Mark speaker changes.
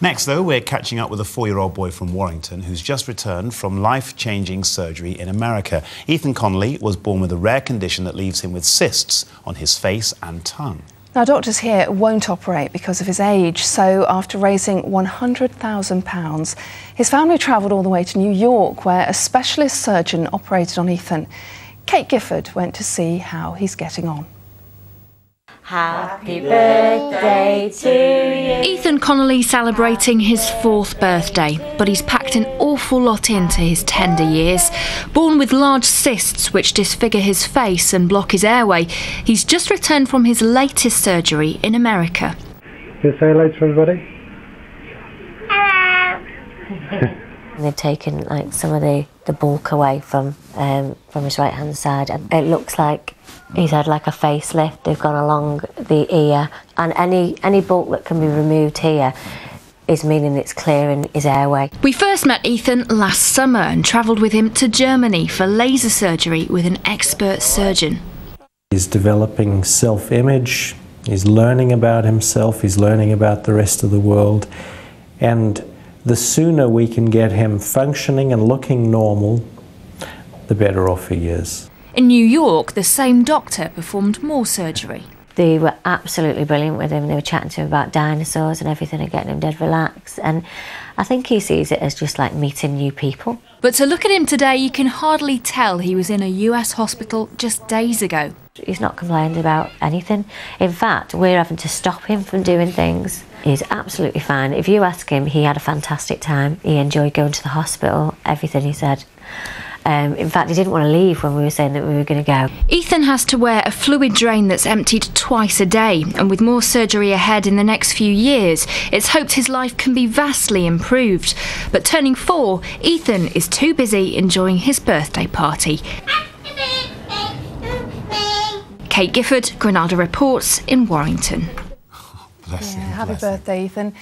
Speaker 1: Next, though, we're catching up with a four year old boy from Warrington who's just returned from life changing surgery in America. Ethan Connolly was born with a rare condition that leaves him with cysts on his face and tongue.
Speaker 2: Now, doctors here won't operate because of his age, so after raising £100,000, his family travelled all the way to New York where a specialist surgeon operated on Ethan. Kate Gifford went to see how he's getting on.
Speaker 3: Happy birthday to you.
Speaker 4: Ethan Connolly celebrating his fourth birthday, but he's packed an awful lot into his tender years. Born with large cysts which disfigure his face and block his airway, he's just returned from his latest surgery in America.
Speaker 5: Can you say hello to everybody?
Speaker 3: They've taken like some of the, the bulk away from um, from his right hand side. And it looks like he's had like a facelift. They've gone along the ear, and any any bulk that can be removed here is meaning it's clearing his airway.
Speaker 4: We first met Ethan last summer and travelled with him to Germany for laser surgery with an expert surgeon.
Speaker 6: He's developing self image, he's learning about himself, he's learning about the rest of the world, and the sooner we can get him functioning and looking normal, the better off he is.
Speaker 4: In New York, the same doctor performed more surgery.
Speaker 3: They were absolutely brilliant with him. They were chatting to him about dinosaurs and everything and getting him dead relaxed. And I think he sees it as just like meeting new people.
Speaker 4: But to look at him today, you can hardly tell he was in a US hospital just days ago.
Speaker 3: He's not complaining about anything. In fact, we're having to stop him from doing things. He's absolutely fine. If you ask him, he had a fantastic time. He enjoyed going to the hospital, everything he said. Um, in fact, he didn't want to leave when we were saying that we were going to go.
Speaker 4: Ethan has to wear a fluid drain that's emptied twice a day, and with more surgery ahead in the next few years, it's hoped his life can be vastly improved. But turning four, Ethan is too busy enjoying his birthday party. Kate Gifford, Granada Reports in Warrington.
Speaker 1: Bless
Speaker 2: Yeah,
Speaker 1: him,
Speaker 2: happy
Speaker 1: bless him.
Speaker 2: birthday, Ethan.